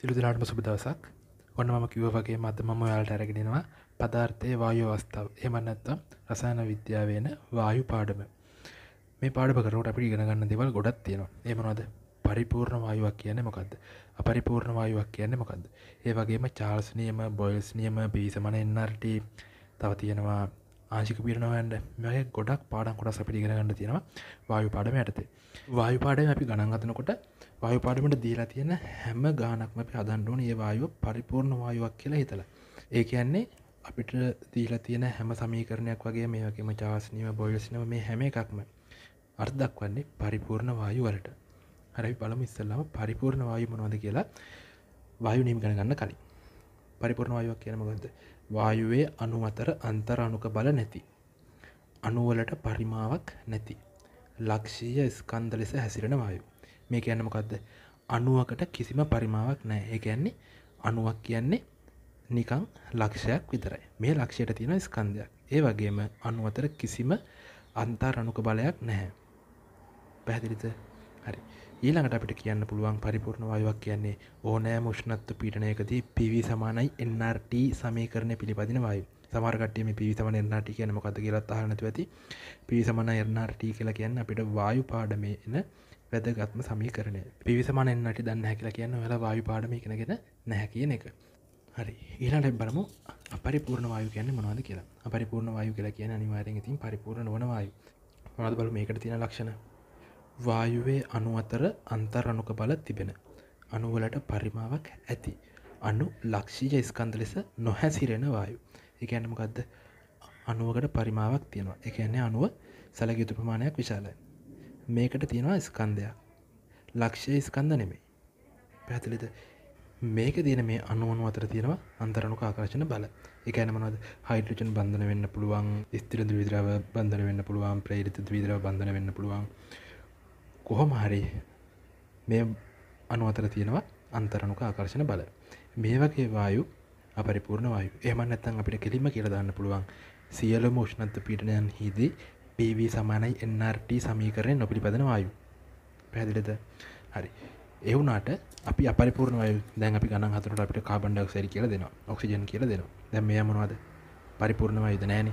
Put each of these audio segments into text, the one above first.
සිළුදිනාටම සුබ දවසක්. ඔන්න මම කිව වගේ මත මම යාලට ඇරගෙනෙනවා පදාර්ථය වායු අවස්ථාව. එමන්නත්තම් රසායන විද්‍යාවයන වායු පාඩම. මේ පාඩ කරට අපි ඉගෙන ගන්න දෙවල් ගොඩත් තියෙනවා. ඒමනොද පරිපූර්ණ වායුවක් කියන්න මොකක්ද අපරිපූර්ණ වායුවක් කියන්න මොකක්ද ඒ වගේම චාල්ස් නියම බොයිල්ස් නියම පිවිසමන එන්නර්ට තව තියෙනවා ආශික පිරණවන්ඩ මේ ගොඩක් පාඩන් කොටස් අපිටි ඉගෙන ගන්න තියෙනවා වායු පාඩම යටතේ. වායු පාඩම අපි ගණන් අතනකොට වායු පාඩමට දීලා තියෙන හැම ගානක්ම අපි හදන්ඩුවන ඒ වායුව පරිපූර්ණ වායුවක් කියලා හිතලා. ඒ කියන්නේ අපිට දීලා තියෙන හැම සමීකරණයක් වගේ මේ වගේම චාස්නීම බොයිල්ස්නම මේ හැම එකක්ම අර්ථ දක්වන්නේ පරිපූර්ණ වායු වලට. හරි බලමු ඉස්සල්ලාම පරිපූර්ණ වායු මොනවද කියලා. වායු නිම් ගණ ගන්න කලින්. පරිපූර්ණ වායුවක් කියන මොකද්ද? වායුවේ අණු අතර අන්තර් අණුක බල නැති. අණුවලට පරිමාවක් නැති. ලක්ෂීය ස්කන්ධ ලෙස හැසිරෙන වායු. මේ කියන්න මොකක්ද අනුවකට කිසිම පරිමාවක් නෑ ඒ කියන්නේ අනුවක් කියන්නේ නිකං ලක්ෂයක් විතරයි. මේ ලක්ෂයට තියෙන ස්කන්ධයක්. ඒ වගේම අනුවතර කිසිම අන්තා රණුක බලයක් නැහැ. පැහැදිලිත හරි. ඊළඟට අපිට කියන්න පුළුවන් පරිපූර්ණ වායුවක් කියන්නේ ඕනෑ මුෂ්ණත්ව පීටනයකදී පිවි සමානයි එන්නRT සමීකරණය පිළිපදින වායු සමාර්ගටම පිවිසමන එන්නට කියන මොකද කියලත් අහනතු ඇති. පිවිසමන එන්නRT කියලා කියන්න අපිට වායු පාඩමේ එන වැදගත්ම සමීකරණය. පිවිසමන එන්නට දන්න හැකිලා කියන්න වෙලා වායු පාඩම එකනගෙන නැහැ කියන එක. හරි. ඊලාට බලමු අපරිපූර්ණ වායු කියන්න මොනවද කියලා. අපරිපූර්ණ වායු කියලා කියන අනිවාරෙන් ඉතින් පරිපූර්ණ වන වායු. මොනද බල මේකට තියෙන ලක්ෂණ? වායුවේ අනු අතර අන්තර් අනුක බල තිබෙන. අනුවලට පරිමාවක් ඇති. අනු ලක්ෂීය ස්කන්ද ලෙස නොහැසිරෙන වායු. එකැනමකක්ද අනුවකට පරිමාවක් තියෙනවා. එකන්නේ අනුව සැලගයුතු ප්‍රමාණයක් විශාලයි. මේකට තියෙනවා ස්කන්ධයක්. ලක්ෂය ස්කන්ධ නෙමෙයි. පැතිලිද මේක තියන මේ අනුවනු අතර තියෙනවා අන්තරනුක ආකර්ශණ බල. එකන මනද හයිටජන් බන්ධන වෙන්න පුළුවන් ස්තිර විදරාව බන්ධන වෙන්න පුළුවන් ප්‍රේරිත විදරාව බන්ධන වෙන්න පුළුවන්. කොහොම හරි මේ අනු අතර තියෙනවා අන්තරනුක ආකර්ශණ බල. මේ වගේ වායු අපරිපූර්ණ වායු. එහමන් නැත්තන් අපිට කෙලිම කියලදන්න පුළුවන් සියලු මෝෂ්ණත්ත පීටනයන් හිදී PV සමානයි NRT සමීකරණය නොපිළිපදන වායු. පැදිලිද හරි. එවුනාට අපි අපරිපූර්ණ වය දැන් අපි ගන්න හතුරට අපිට කාබන්ඩක් සැරි කියල දෙනවා ඔක්සිජන් කියල දෙනවා. දැම් මේ මොනවද? පරිපූර්ණ වයුද නෑන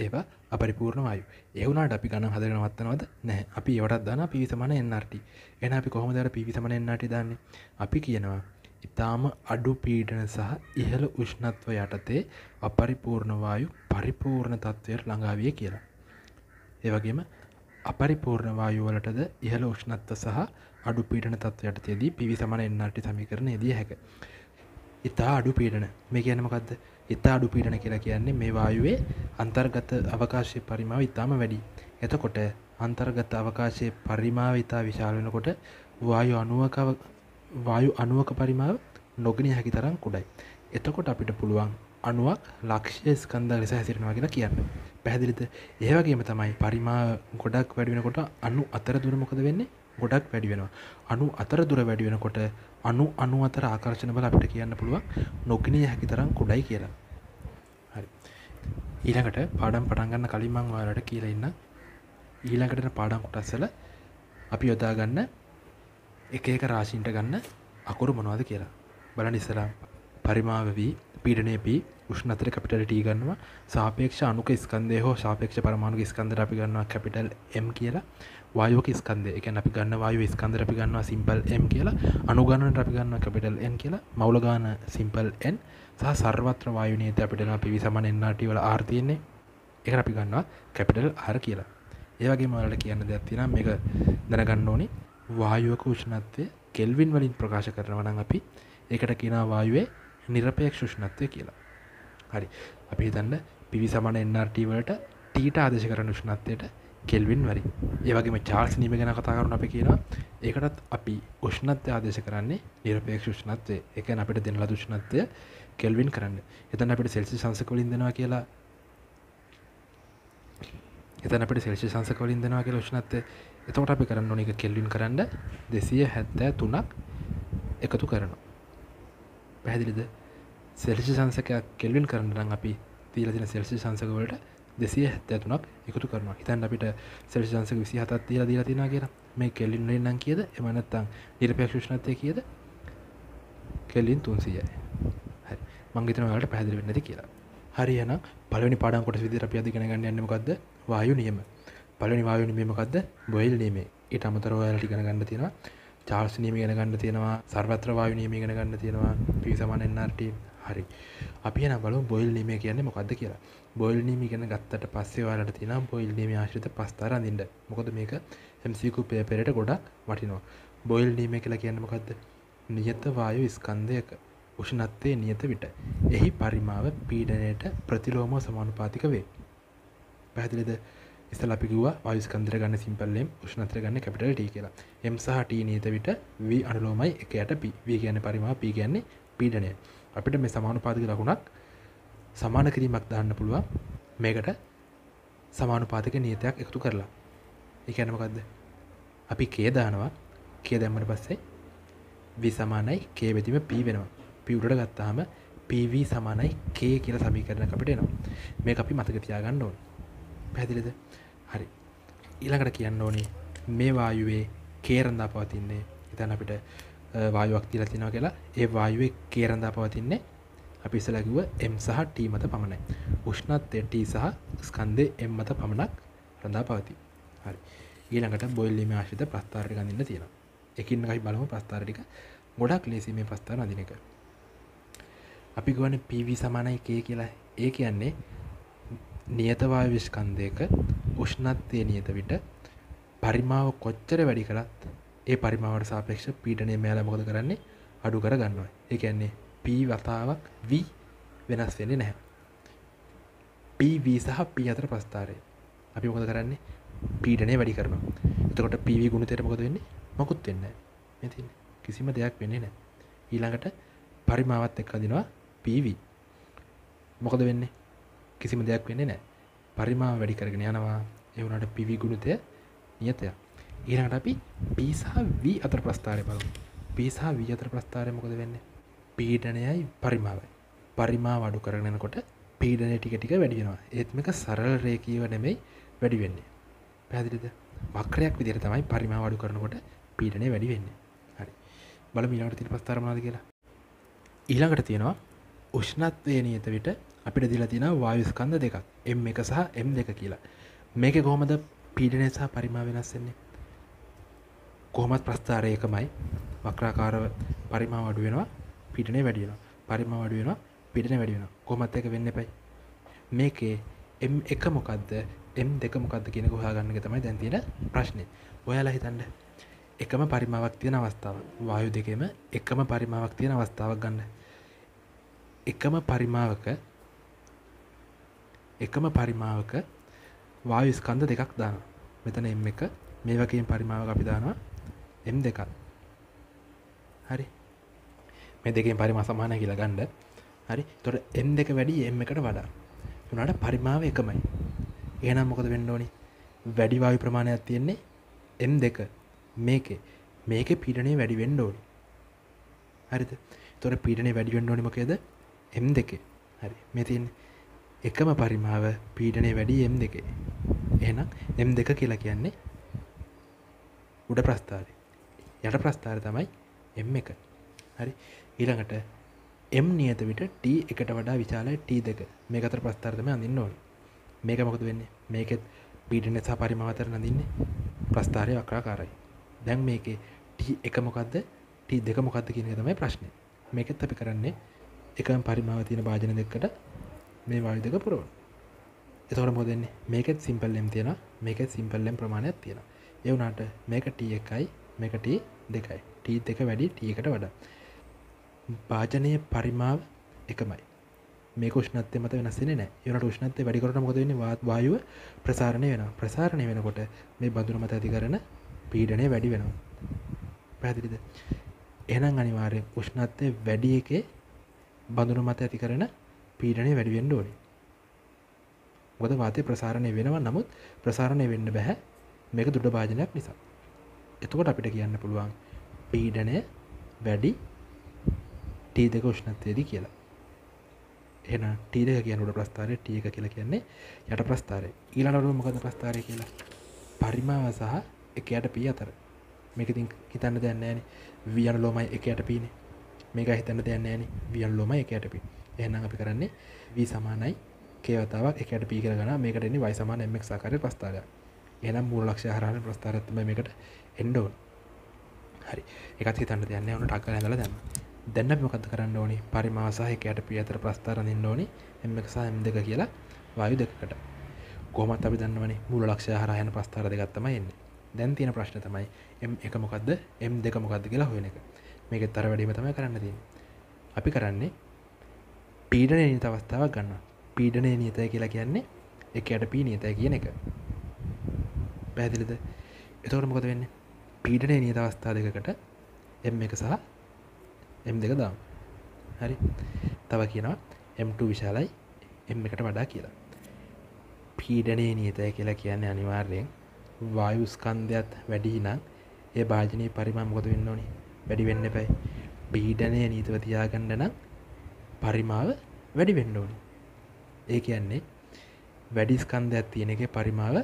ඒවා අපරිපූර්ණ වයු ඒවුනාට අපි ගන්න හදරනවත්තනවද නෑ අපි ඒවටත් දන්න පිවිසමන එන්නට එන අපි කොහොමදර පිවිසමන එන්නට දන්නේ? අපි කියනවා ඉතාම අඩු පීඩන සහ ඉහළ උෂ්ණත්ව යටතේ අපරිපූර්ණවායු පරිපූර්ණ තත්ත්වයට ළඟාවිය කියලා. ඒවගේම අපරිපූර්ණ වායුවලටද ඉහළ උෂ්ණත්ව සහ අඩු පීටන තත්වයට තියදී පිවි සමන එන්නට සමිකරන දී හැක. ඉතා අඩු පීඩන. මේ කියනමකක්ද ඉතා අඩු පීඩන කියලා කියන්නේ මේ වායුවේ අන්තර්ගත අවකාශය පරිමාව ඉතාම වැඩි. එතකොට අන්තර්ගත අවකාශය පරිමාව ඉතා විශාල වෙනකොට වායු අනුවකව වායු අනුවක පරිමාව නොගෙන හැකි තරම් කුඩයි. එතකොට අපිට පුළුවන් අනුවක් ලක්ෂය ස්කන්ධ ලෙස හැසිරෙනවා කියලා කියන්න. පැහැදිලිත ඒවගේම තමයි පරිමා ගොඩක් වැඩිවෙනකොට අනු අතර දුර මොකද වෙන්නේ? ගොඩක් වැඩි වෙනවා. අනු අතර දුර වැඩි වෙනකොට අනු අනු අතර ආකර්ශණ බල අපිට කියන්න පුළුවන් නොගිනිය හැකි තරම් කුඩයි කියලා. හරි ඊළඟට පාඩම් පටන්ගන්න කලින්මං වාලට කියලා ඉන්න. ඊළඟට පාඩම් කොටස්සල අපි යොදාගන්න එක එක රාශීන්ට ගන්න අකුරු මොනවාද කියලා. බල නිසලා පරිමාව වී පීඩනය පී උෂ්නතර කපිටල් ටී ගන්නවා. සාපේක්ෂ අනුක ස්කන්දය හෝ සාපේක්ෂ පරමාණු ස්කන්දර අපි ගන්නවා කැපිටල් එම් කියලා. වායෝක ස්කන්දය එක අපි ගන්න වායු ස්කන්දර අපි ගන්නවා සිම්පල් එම් කියලා. අනුගණනට අපි ගන්න කැපිටල් එන් කියලා. මවලගාන සිම්පල් එන් සහ සර්වත්‍ර වායුනීත අපිටන පිවි සමන එන්නට වල ආර්තියන්නේ එක අපි ගන්නවා කැපිටල් ආර කියලා. ඒවගේ මවලට කියන්න දෙයක් තින මේක දැනගන්න ඕනි. වායුවක උෂ්ණත්වය කෙල්වින් වලින් ප්‍රකාශ කරනවනම් අපි ඒකට කියෙන වායුවේ නිරපේක්ෂ ෂ්ණත්වය කියලා. හරි. අපි හිතන්න පිවි සමන එන්නට වලට ටීට ආදේශ කරන ෂ්ණත්වයට කෙල්වින් වරි. ඒවගේම චාර්ස් නීම ගැන කතා කරුණ අපි කියනවා. ඒකටත් අපි උෂ්ණත්ය ආදේශ කරන්නේ නිරපේක්ෂ ෂ්ණත්වය එක අපිට දෙන ලදුෂ්ණත්වය කෙල්වින් කරන්න. එතන අපිට සෙල්සි සංසකවලින් දෙනවා කියලා. එතන අපට සෙල්ෂි සංසකවලින් දෙනවා කියලා ෂ්ණත්වය එතකොට අපි කරන්න ඕනික කෙල්වින් කරන්න දෙසිය හැත්තෑ තුනක් එකතු කරනවා. පැහැදිලිද? සෙල්සි සංසකයක් කෙල්වින් කරන්නනම් අපි තීල තින සෙල්සි සංසකවලට දෙසිය හැත්තඇතුනක් එකතු කරනවා. හිතන් අපිට සෙල්සි සංසක විසි හතත් තිීල දීලා තිනා කියෙන මේ කෙල්ලින් නම් කියද? එමනත්තං නිරපේක්ෂෂණතය කියද? කෙලින් තුන්සියයි. මංගිතන වලට පැදිලි වෙන්නද කියලා. හරියන පලනි පාඩන් කොට විදිර අපි අධිගෙන ගන්න යන්නමකක්ද වායු නියම. පලනි වායු නිමකක්ද බොයිල් නීමේ ඊට අමතර ඔයාලටි ගෙන ගන්න තියෙනවා චාර්ස් නීම ගෙන ගන්න තියෙනවා. සර්වත්‍ර වායු නීම ගෙන ගන්න තියෙනවා. පිසමන එන්නට හරි. අපි එන බලු බොයිල් නීමේ කියන්නේ මොකක්ද කියලා. බොයිල් නීම ගෙන ගත්තට පස්සේ වාලට තියෙන බොයිල් නීම ආශ්‍රිත පස්ථාර අඳින්ට මොකද මේක එම්සිකු පේපෙරට ගොඩක් වටිනවා. බොයිල් නීම කියලා කියන්න මොකක්ද නියත වායු ස්කන්දයක උෂ්ණත්වය නියත විට. එහි පරිමාව පීඩනයට ප්‍රතිලෝම සමානුපාතික වේ. පැහදිලිද? ඉස්සල අපිකිව වායස්කන්දර ගන්න සිම්පල්ලෙම් උෂ්ණත්‍ර ගන්න කැපිටල් ටී කියලා. එම් සහ ටී නීත විට වී අනුලෝමයි එකයට පි වී කියන පරිමා පී කියන්නේ පීඩනය. අපිට මේ සමානුපාතික ලකුණක් සමාන කිරීමක් දාන්න පුළුවන්. මේකට සමානුපාතික නීතයක් එකතු කරලා. එකැනමකක්ද අපි කේදානවා කිය දැම්මට පස්සේ වි සමානයි කේ වෙතිම පී වෙනවා. පිවුරට ගත්තාම PV සමානයි කේ කියල සමීකරන අපිට එනවා. මේ අපි මතක තියාගන්න ඕන්. පැදිලිද හරි. ඊළඟට කියන්න ඕනේ මේ වායුවේ කේරන්දා පවතින්නේ. ඉතන් අපිට වායුවක් තිල තිනවා කියලා. ඒ වායුවේ කේරන්දා පවතින්නේ අපි ඉසලකිව එම් සහ ටී මත පමණයි. උෂ්ණත් ටී සහ ස්කන්දය එම් මත පමණක් රඳා පවති. හරි. ඊළඟට බොල්ලිම ආශිත ප්‍රස්ථාරය ගඳන්න තියෙන එකින් ගයි බලම ප්‍රස්ථාරටික ගොඩක් ලේසි මේ පස්ථාර අදිනක අපි ගවන PV සමානයි එකේ කියලා. ඒ කියන්නේ නියතවා විශ්කන්දයක උෂ්ණත්වය නියත විට පරිමාව කොච්චර වැඩි කරත් ඒ පරිමාවට සාපේක්ෂ පීටනය මෑල මොකද කරන්නේ? අඩු කර ගන්නවා. ඒ කියන්නේ පී වතාවක් වී වෙනස් වෙන්නේ නැහැ. PV සහ පී අතර ප්‍රස්ථාරය. අපි මොකද කරන්නේ? පීඩනය වැඩි කරනවා. එතකොට PV ගුණතයට මොකද වෙන්නේ? මොකුත් වෙන්න මෙති කිසිම දෙයක් වෙන්නේ නෑ ඊළඟට පරිමාවත් එක් අදිනවා PV මොකද වෙන්නේ? කිසිම දෙයක් වෙන්නේ නෑ පරිමා වැඩි කරගෙන යනවා. එවනට පිවි ගුණතය නියතය. ඊරට අපි පිසා වී අතර ප්‍රස්ථාරය බලු පිසා වී අතර ප්‍රස්ථාරය මොකද වෙන්නේ? පීඩනයයි පරිමාවයි. පරිමා වඩු කරගෙනකොට පීඩනය ටික ටික වැඩියෙනවා ඒත්මක සරල රේකීව නෙමෙයි වැඩි වෙන්නේ. පැදිරිද වක්‍රයක් විදිර තමයි පරිමා වඩු කරනකොට පීඩනය වැඩි වෙන්නේ. හරි. බල මිලාට තිල් පස්ථාරමාද කියලා. ඊළඟට තියෙනවා උෂ්ණත්වය නියත විට අපිට දිල තින වායුස්කන්ද දෙකක්. එම් එක සහ එම් දෙක කියලා. මේක කොහොමද පීඩනය සහ පරිමා වෙනස්සෙන්නේ කොහොමත් ප්‍රස්ථාරයකමයි වක්‍රාකාරව පරිමා වඩු වෙනවා. පිටනේ වැඩියෙන පරිම වඩු වෙන පිටන වැඩියෙන කොමත් එක වෙන්න පයි මේකේ එම් එක මොකක්ද එම් දෙක මොකක්ද කියෙන හොයාගන්න තමයි දැන්තියෙන ප්‍රශ්නය ඔයාලා හිතන්ඩ එකම පරිමාවක් තියෙන අවස්ථාව වායු දෙකෙම එකම පරිමාවක් තියෙන අවස්ථාවක් ගන්න. එකම පරිමාවක එකම පරිමාවක වායු ස්කන්ධ දෙකක් දාන මෙතන එම් එක මේ වගේ පරිමාව අපි දානවා එම් දෙකක්. හරි. මේ දෙකෙන් පරිමා සමාන කියලා ගණ්ඩ හරි. තොට එම් දෙක වැඩි එම් එකට වඩා. තුනාට පරිමාව එකමයි. ඒනම් මොකද වෙන්න ඕනි? වැඩි වායු ප්‍රමාණයක් තියෙන්නේ එම් දෙක. මේකේ. මේක පිටනේ වැඩි වෙන්න ඕනි. හරිද? තොර පිටනේ වැඩි වෙන්න ඕනි මොකේද? එම් දෙකේ. හරි. මෙතින් එකම පරිමාව පීඩනය වැඩි එම් දෙකේ. එහනම් එම් දෙක කියලා කියන්නේ උඩ ප්‍රස්ථාරය. යට ප්‍රස්ථාර තමයි එම් එක. හරි? ඊළඟට එම් නියත විට ට එකට වඩා විචාලය ට දෙක. මේ අතර ප්‍රස්ථාර්තම අඳන්න ඕන. මේක මොකද වෙන්නේ? මේකෙත් පීඩන සහ පරිමාවතර නඳන්නේ ප්‍රස්ථාරය අක්‍රාකාරයි දැන් මේකේ ට එක මොකක්ද ට දෙක මොකක්ද කියන තමයි ප්‍රශ්නය මේකෙත් අපි කරන්නේ එකම පරිමාව තියෙන භාජන දෙකට මේ වායු දෙක පුරුවන්. එතවට මොදන්නේ මේකෙත් සිම්පල්ලෙම් තියෙන මේකෙත් සිම්පල්ලෙම් ප්‍රමාණයක් තියෙන එවුනාට මේක ට එකයි මේකට දෙකයි. ටී දෙක වැඩි ටියකට වඩා. භාජනය පරිමාව එකමයි. මේ ෂ්නත්ය මත වෙනස්සෙන නෑ යනට ෂ්නත්ය වැඩිකොට මොදවෙන්නේ වාත් වායුව ප්‍රසාරණය වෙන ප්‍රසාරණය වෙනකොට මේ බඳුන මත ඇති කරන පීඩනය වැඩි වෙනවා. පැදිරිද එනම් අනිවාරය උෂ්ණත්වය වැඩි එකේ බඳුන මත ඇති කරන පීඩනය වැඩිවෙන්න ඕනි. ගොද වාතය ප්‍රසාරණය වෙනවා. නමුත් ප්‍රසාරණය වෙන්න බැහැ මේක දුඩ භාජනයක් නිසා. එතකොට අපිට කියන්න පුළුවන් පීඩනය වැඩි ටීදක උෂ්ණත්වයේදී කියලා. එන ටීදක කියනට ප්‍රස්ථාරය ටියක කියලා කියන්නේ යට ප්‍රස්ථාරය. ඊලනරු මොකද ප්‍රස්ථාරය කියලා. පරිමාව සහ එකයට පී අතර. මේක තින් හිතන්න දැන්නෑන වියන ලෝමයි එකයට පීනේ මේක හිතන්න දෙයන්න ෑන වියල්ලොම එක ඇටපි එහනම් අපි කරන්නේ වී සමානයි. කේවතාවක් එකට පී කරගන මේකටනි වයි සමාන එමක් සාකර ප්‍රස්ථාරය එනම් මූල ලක්ෂ හරන ප්‍රස්ථාරත්ම මේකට එන්ඩෝන් හරි. එකත් හිතන්න දෙයන්න ඕන ටක්කල ඇඳල දැන්න දැන්න මොකද කරන්න ඕනි? පරිමාසාහකයට පිය අතර ප්‍රස්ථාරනින්න ඕනි. එමක්සා එම් දෙක කියලා වායු දෙකට කොමත් අපි දන්නවනි මුල ලක්ෂ හරහයන ප්‍රස්ථාර දෙගත්තම එන්නේ. දැන් තියෙන ප්‍රශ්න තමයි එම් එක මොකක්ද එම් දෙක මොකක්ද කියලා හොයන එක. මේක තර වැඩීම තමයි කරන්න දී අපි කරන්නේ පීඩනය නිත අවස්ථාවක් ගන්න පීඩනය නියතය කියලා කියන්නේ එකට පී නියතය කියන එක. පැදිලිද එතවට මොකද වෙන්න? පීඩනය නියත අවස්ථා දෙකකට එම් එක සහ එම් දෙක දාම්. හරි? තව කියනවා එම්2 විශාලයි එම් එකට වඩා කියලා. පීඩනය නියතය කියලා කියන්නේ අනිවාර්යෙන් වායුස්කන්ධයත් වැඩි නම් ඒ භාජනය පරිමා මොකද වෙන්න ඕනි? වැඩි වෙන්න පැයි පීඩනය නීතව තියාගණ්ඩ නම් පරිමාව වැඩි වෙන්න ඕනි. ඒ කියන්නේ වැඩි ස්කන්ධයක් තියෙන එක පරිමාව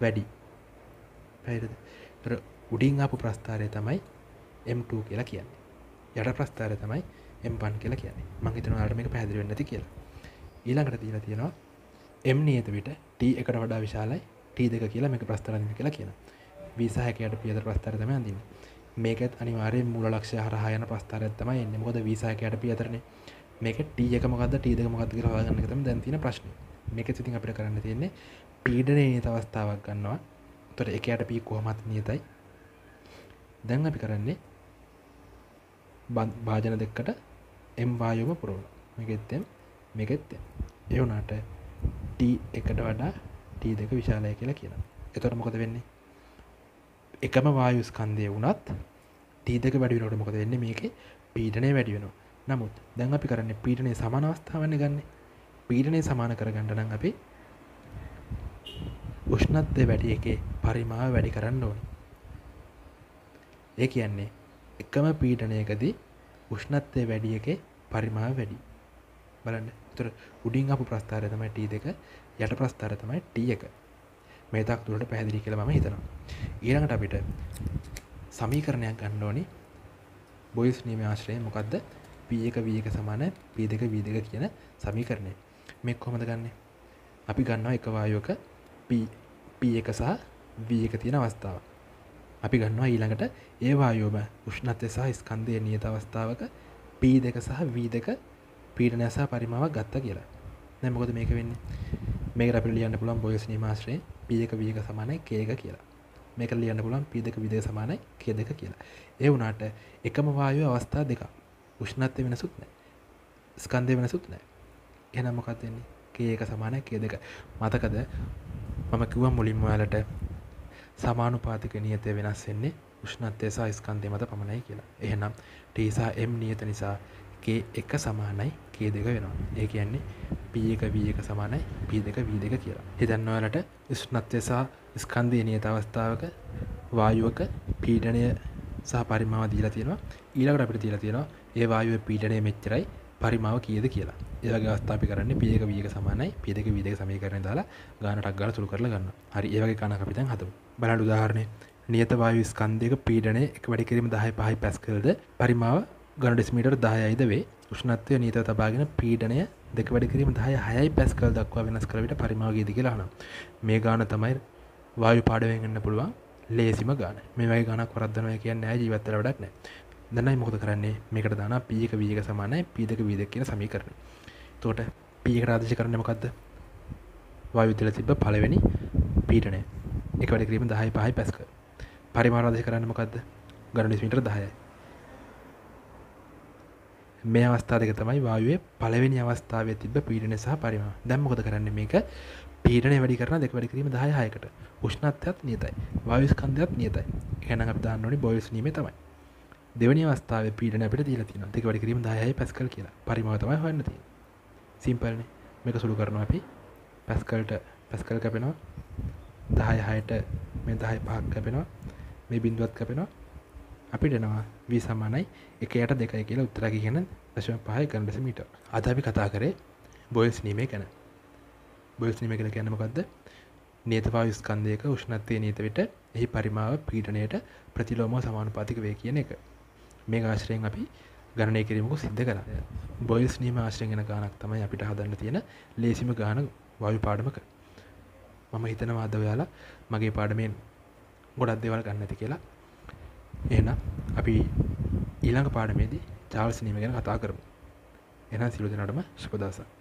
වැඩි. පැරද උඩින් අපපු ප්‍රස්ථාරය තමයි M2 කියලා කියන්නේ. යට ප්‍රස්ථාරය තමයි M1 කියලා කියන්නේ. මංහිතන අර්මික පැදිරි වෙන්නති කියලා. ඊළඟට තිීලා තියෙනවා එම් නියත විට ට එකට වඩා විශාලයි ට දෙක කියලා මේක ප්‍රස්ථරන්න කියලා කියන වීසාහකයට පියද ප්‍රස්ථරතම අඳන්න. මේකත් අනිවාරය මුල ලක්ෂ හරහයන ප්‍රස්ථාරත්තම එන්න. මොද වීසාහකයට පියතරන මේක ටියක මොකද ටීදක මොකද කියලා හගන්නකතම දැන්තින ප්‍රශ්න. මේක සිතින් අපිට කරන්න තියෙන්නේ පීඩනය නිත අවස්ථාවක් ගන්නවා. තොට එකයට පී කොහමත් නියතයි. දැන් අපි කරන්නේ භාජන දෙක්කට එම් වායෝම පුරුණ මේකෙත්තෙන් මේකෙත්තෙන් එවනාට ට එකට වඩා ටී දෙක විශාලය කියලා කියන එතොට මොකද වෙන්නේ? එකම වායු ස්කන්දය වුණත් ටී දෙක වැඩිනට මොකද වෙන්න? මේක පීඩනය වැඩි වෙන නමුත් දැන් අපි කරන්න පීඩනය සමානවස්ථාවන්න ගන්න. පීඩනය සමාන කර ගණඩනම් අපි උෂ්ණත්ය වැඩි එකේ පරිමාව වැඩි කරන්න ඕන. ඒ කියන්නේ එකම පීඩනයකදී උෂ්ණත්වය වැඩිය එක පරිමාව වැඩි. බලන්න. තුර උඩින් අප ප්‍රස්ථාරය තමයි ටී දෙක යට ප්‍රස්ථාර තමයි ටිය එක. මේතක් තුළට පැහැදිලි කළ ම හිතනවා. ඊළඟට අපිට සමීකරණයක් ගණ්ඩෝනි බොයිස් නීම ආශ්‍රය මොකක්ද පිය එක විය එක සමාන පී දෙක වී දෙක කියන සමීකරණය. මෙක් කොමද ගන්න? අපි ගන්නවා එක වායෝක පී එක සහ වී එක තියෙන අවස්ථාව. අපි ගන්නවා ඊළඟට ඒ වායෝම උෂ්ණත්ය සහ ස්කන්දය නියත අවස්ථාවක පී දෙක සහ වී දෙක පීඩනය සහ පරිමාවක් ගත්ත කියලා. නැමකොද මේක වෙන්නේ? මේ අප ලියන්න පුළන් බොයස් නිමාශ්‍රය පියක වීක සමානයි කේක කියලා. මේක ලියන්න පුළන් පිදක විදය සමානයි කිය දෙක කියලා. ඒ වනාට එකම වායු අවස්ථා දෙක උෂ්ණත්ය වෙනසුත් නෑ ස්කන්දය වෙනසුත් නෑ එනමොකත්න්නේ කේක සමානය කිය දෙක. මතකද? මම කිව්ව මුලින්ම ඔයාලට සමානු පාතික නියතය වෙනස් වෙන්නේ උෂ්ණත්ය සහ ස්කන්දය මත පමණයි කියලා. එහෙනම් ටීසා එම් නියත නිසා කේ එක සමානයි කේ දෙක වෙනවා. ඒ කියන්නේ පී එක වී එක සමානයි පී දෙක වී දෙක කියලා. හිතන්නවලට ස්නත්වය සහ ස්කන්දය නියත අවස්ථාවක වායුවක පීඩනය සහ පරිමාව දීලා තියෙනවා. ඊළකට අපිට තිීලා තියෙනවා ඒ වායුව පීඩනය මෙච්චරයි පරිමාව කියද කියලා. ඒගේ අවස්ථාපි කරන්න පියක වීක සමානයි පියක විදක සමය කරන දාලා ගානටක් ගල තුළ කරල ගන්න හරි ඒවගේ කන අපිතන් හතු බලඩ උදාහරණය නියත වායු ස්කන්දයක පීඩනය එක වැඩිකිරීම දහයි පහයි පැස්කල්ද පරිමාව ගන ඩෙස්මීටර් දායයිද වේ. උෂ්ණත්වය නීත තබාගෙන පීඩනය දෙක වැඩ කිරීම දහය හයයි පැස්කල් දක්වා වෙනස් කරවිට පරිමාගේද කියලාන මේ ගාන තමයි වායු පාඩවෙන්ගන්න පුළුවන් ලේසිම ගාන. මේ වයි ගනක් වරදනය කියන්න ෑ ජීවත්තර වඩක් නෑ දන්නයි මොකද කරන්නේ? මේකට දාන පියක වීක සමානයි පීදක වීද කියන සමී කරන තෝට පියක රාදශ කරන මොකක්ද වායුතල තිබ පලවෙනි පීටනය එක වැඩ කිරීම දහයි පහයි පැස්ක පරිමාරාදශ කරන්න මොකක්ද ගණඩිස්මිටර් දහයයි. මේ අවස්ථා දෙක තමයි වායුවේ පළවෙනි අවස්ථාව තිබ පීඩන සහ පරිම දැම්මකොද කරන්න මේක? පීඩන වැඩි කරන දෙක වැඩි කිරීම දහයහයකට. උෂ්ණත්යත් නියතයි. වායස්කන්ධයක් නියතයි. ගැන දාන්නනි බොයස් නීම තමයි. දෙවනි අවස්ථාව පීඩන අපට දීල තින දෙක වැඩි කිරීම දහයයි පැස්කල් කියලා. පරිමාතමයි හන්නති සිම්පල්න මේක සුළු කරනවා අපි. පැස්කල්ට පැස්කල් කැපෙනවා. දහය හයට මේ දහය පහක් කැපෙනවා. මේ බින්දුවත් කැපෙනවා. අපිට එනවා වී සමානයි එකයට දෙකයි කියලා උත්තරකි ගැන දශම පහය කරඩස මීට. අද අපි කතා කරේ බොයස් නීමේ ගැන. බොයස් නීම කළ ගැනමකක්ද නේතවායුස්කන්දයක උෂ්ණත්වය නීත විට එහි පරිමාව පීටනයට ප්‍රතිලෝම සමානුපාතික වේ කියන එක. මේ ආශ්‍රයෙන් අපි ගණනය කිරීමකු සිද්ධ කර බොයිල්ස් නීම ආශ්‍රයෙන් ගෙන ගානක් තමයි අපිට හදන්න තියෙන ලේසිම ගාන වායු පාඩමක. මම හිතනවා අද ඔයාලා මගේ පාඩමෙන් ගොඩක් දේවල් ගන්න ඇති කියලා. එහෙනම් අපි ඊළඟ පාඩමේදී චාල්ස් නීම ගැන කතා කරමු. එහෙනම් සියලු දෙනාටම සුබ දවසක්.